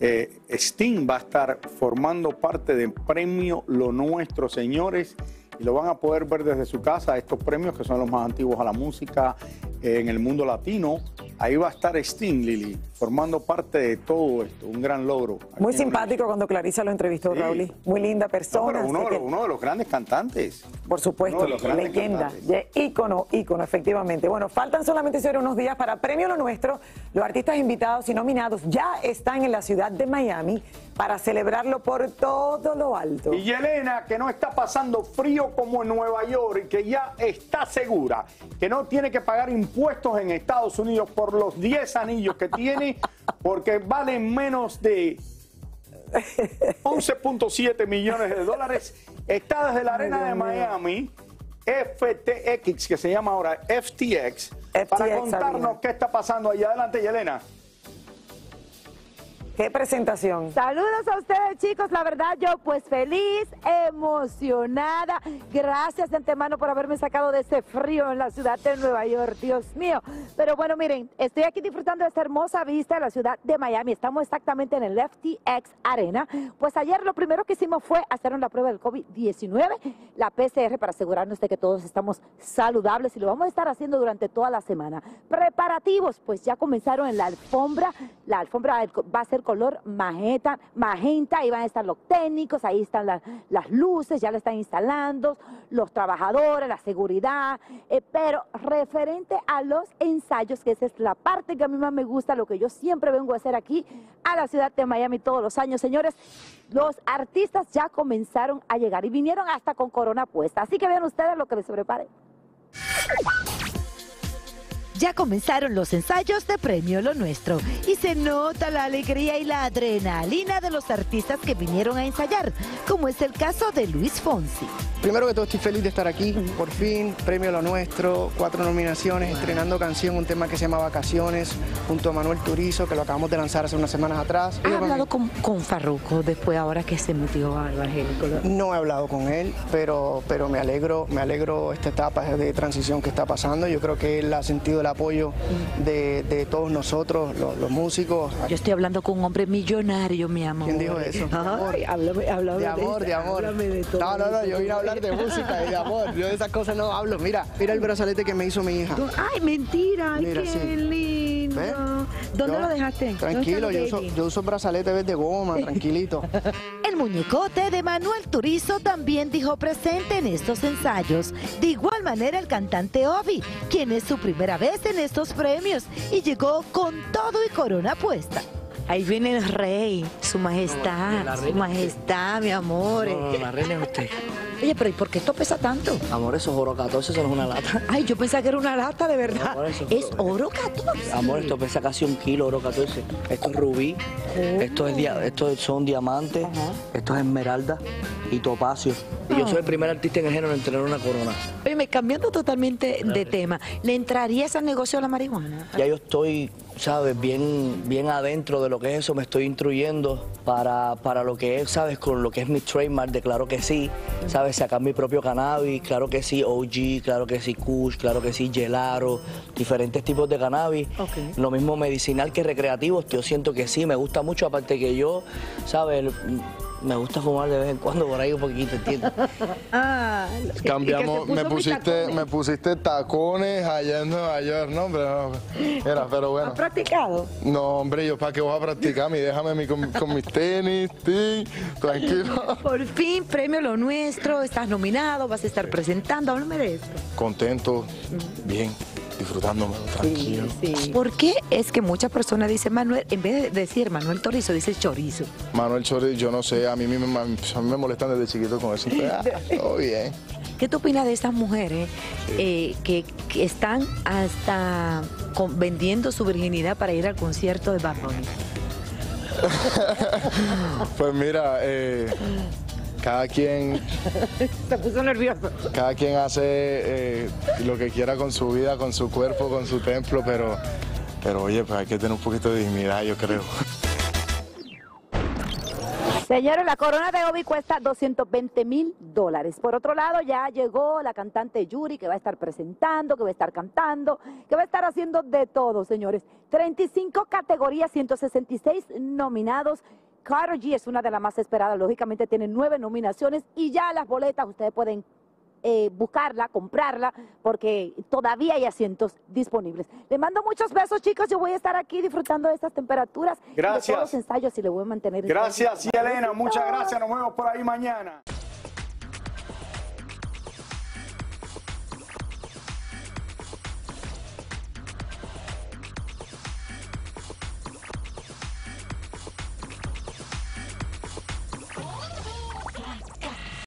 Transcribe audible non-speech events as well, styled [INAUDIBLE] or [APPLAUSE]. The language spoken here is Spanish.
eh, Sting va a estar formando parte del premio Lo Nuestro, señores, y lo van a poder ver desde su casa, estos premios que son los más antiguos a la música eh, en el mundo latino. Ahí va a estar Sting, Lili, formando parte de todo esto, un gran logro. Muy simpático cuando Clarisa lo entrevistó, Raúl. Muy linda persona. uno, uno, de los grandes cantantes. Por supuesto, leyenda, ícono, ícono, efectivamente. Bueno, faltan solamente unos días para Premio Lo Nuestro. Los artistas invitados y nominados ya están en la ciudad de Miami para celebrarlo por todo lo alto. Y Yelena, que no está pasando frío como en Nueva York y que ya está segura que no tiene que pagar impuestos en Estados Unidos por los 10 anillos que tiene, [LAUGHS] porque valen menos de 11.7 millones de dólares. Está desde la arena de Miami, FTX, que se llama ahora FTX, para contarnos qué está pasando allá. Adelante, Yelena. Qué presentación. Saludos a ustedes, chicos. La verdad, yo pues feliz, emocionada. Gracias de antemano por haberme sacado de ese frío en la ciudad de Nueva York, Dios mío. Pero bueno, miren, estoy aquí disfrutando de esta hermosa vista de la ciudad de Miami. Estamos exactamente en el FTX Arena. Pues ayer lo primero que hicimos fue hacer la prueba del COVID-19, la PCR, para asegurarnos de que todos estamos saludables y lo vamos a estar haciendo durante toda la semana. Preparativos, pues ya comenzaron en la alfombra. La alfombra va a ser color magenta, magenta, ahí van a estar los técnicos, ahí están las luces, ya lo están instalando, los trabajadores, la seguridad, eh, pero referente a los ensayos, que esa es la parte que a mí más me gusta, lo que yo siempre vengo a hacer aquí a la ciudad de Miami todos los años, señores, los artistas ya comenzaron a llegar y vinieron hasta con corona puesta, así que vean ustedes lo que les prepare. Ya comenzaron los ensayos de Premio Lo Nuestro y se nota la alegría y la adrenalina de los artistas que vinieron a ensayar, como es el caso de Luis Fonsi. Primero que todo estoy feliz de estar aquí, por fin, Premio Lo Nuestro, cuatro nominaciones, estrenando canción, un tema que se llama Vacaciones, junto a Manuel Turizo, que lo acabamos de lanzar hace unas semanas atrás. ¿Ha hablado con, con, Farruko después ahora que se metió a Evangélico? No he hablado con él, pero, pero me alegro, me alegro esta etapa de transición que está pasando. Yo creo que él ha sentido apoyo de, todos nosotros, los, músicos. Yo estoy hablando con un hombre millonario, mi amor. ¿Quién dijo eso? Ay, háblame, de, amor, de, amor. no, no, no, yo vine a hablar de música y de amor. Yo de esas cosas no hablo. Mira, mira el brazalete que me hizo mi hija. Ay, mentira, mira, qué lindo. ¿Dónde lo dejaste? Tranquilo, yo uso, yo uso brazalete de goma, [LAUGHS] tranquilito. El muñecote de Manuel Turizo también dijo presente en estos ensayos. De igual manera el cantante Obi, quien es su primera vez en estos premios y llegó con todo y corona puesta. Ahí viene el rey, su majestad, su majestad, mi amor. No, la reina es usted. Oye, pero ¿y por qué esto pesa tanto? Amor, eso es oro 14, eso no es una lata. Ay, yo pensaba que era una lata, de verdad. es oro 14. Amor, esto pesa casi un kilo, oro 14. Esto es rubí, esto, es, esto son diamantes, esto es esmeralda y topacio. Y yo soy el primer artista en el género en tener una corona. Oye, cambiando totalmente de tema, ¿le entraría ese negocio a la marihuana? Ya yo estoy, ¿sabes? Bien, bien adentro de lo que es eso, me estoy instruyendo para, para lo que es, ¿sabes? Con lo que es mi trademark, de claro que sí, ¿sabes? Sacar mi propio cannabis, claro que sí, OG, claro que sí, Kush, claro que sí, Gelaro, diferentes tipos de cannabis. Lo mismo medicinal que recreativo, yo siento que sí, me gusta mucho, aparte que yo, ¿sabes? Me gusta fumar de vez en cuando por ahí un poquito, ¿entiendes? [LAUGHS] ah, Cambiamos, me pusiste, me pusiste tacones allá en Nueva York, no, hombre, no. Era, pero bueno. ¿Has practicado? No, hombre, yo para qué voy a practicar, mi déjame con, con, mis tenis, [LAUGHS] sí, tranquilo. Por fin, premio lo nuestro, estás nominado, vas a estar presentando, háblame de esto. Contento, bien disfrutándome, tranquilo. ¿Por qué es que muchas personas dicen Manuel, en vez de decir Manuel Chorizo, dice chorizo? Manuel Chorizo, yo no sé, a mí, me, me molestan desde chiquito con eso. Ah, todo bien. ¿Qué tú opinas de estas mujeres eh, que, están hasta vendiendo su virginidad para ir al concierto de Bad [LAUGHS] pues mira, eh, cada quien... [LAUGHS] Se puso nervioso. Cada quien hace eh, lo que quiera con su vida, con su cuerpo, con su templo, pero, pero oye, pues hay que tener un poquito de dignidad, yo creo. Señores, la corona de Obi cuesta 220 mil dólares. Por otro lado, ya llegó la cantante Yuri, que va a estar presentando, que va a estar cantando, que va a estar haciendo de todo, señores. 35 categorías, 166 nominados. Carter G es una de las más esperadas, lógicamente tiene nueve nominaciones y ya las boletas ustedes pueden eh, buscarla, comprarla, porque todavía hay asientos disponibles. Le mando muchos besos, chicos. Yo voy a estar aquí disfrutando de estas temperaturas. Gracias. De todos los ensayos y le voy a mantener. Gracias, y Elena. Muchas gracias. Nos vemos por ahí mañana.